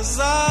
desire. I